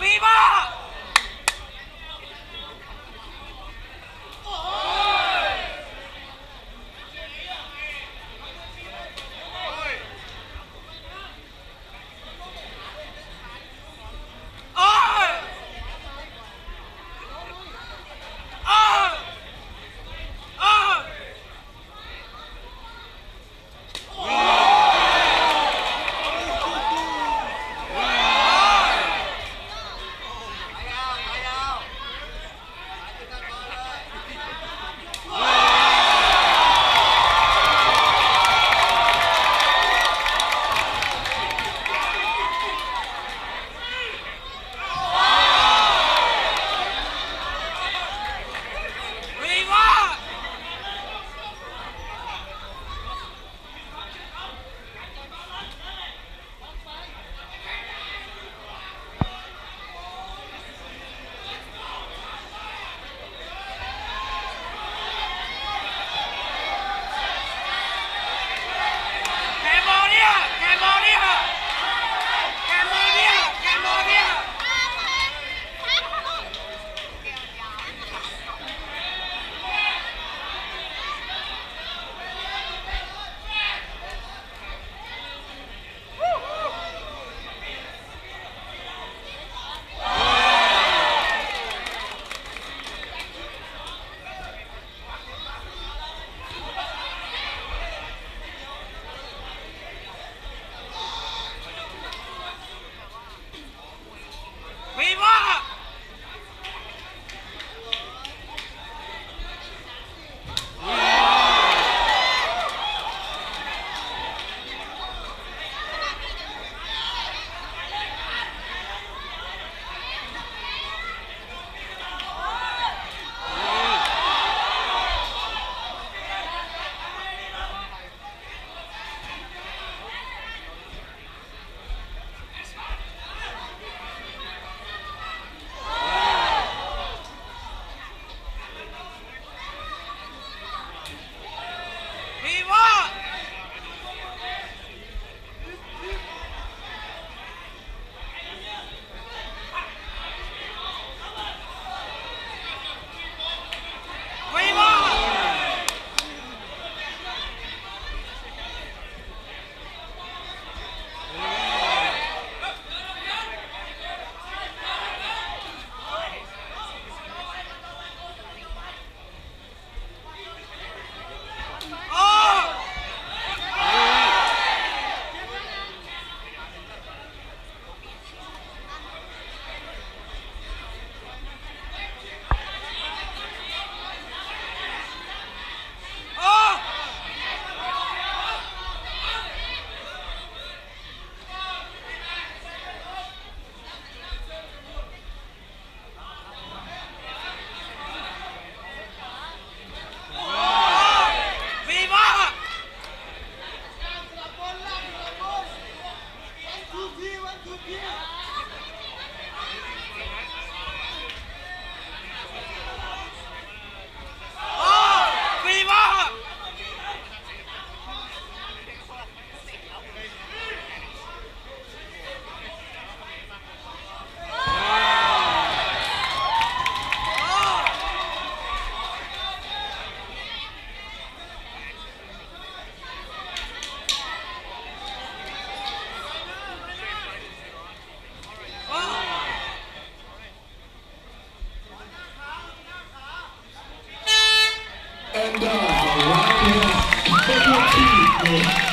viva! Thank you.